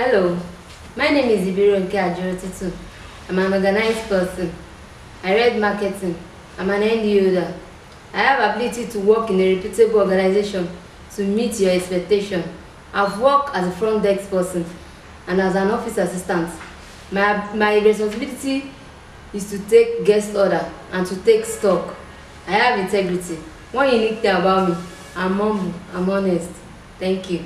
Hello, my name is Ibironke Ajirotutu. I'm an organized person. I read marketing. I'm an end user. I have ability to work in a reputable organization to meet your expectation. I've worked as a front desk person and as an office assistant. My, my responsibility is to take guest order and to take stock. I have integrity. One unique thing about me, I'm humble, I'm honest. Thank you.